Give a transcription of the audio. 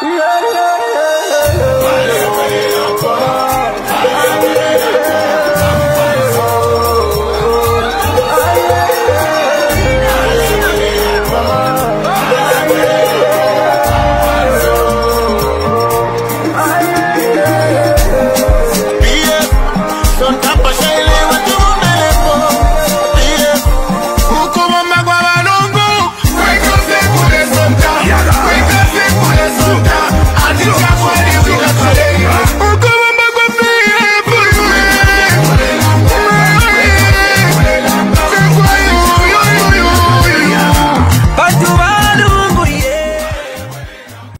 Yeah, yeah. You got go.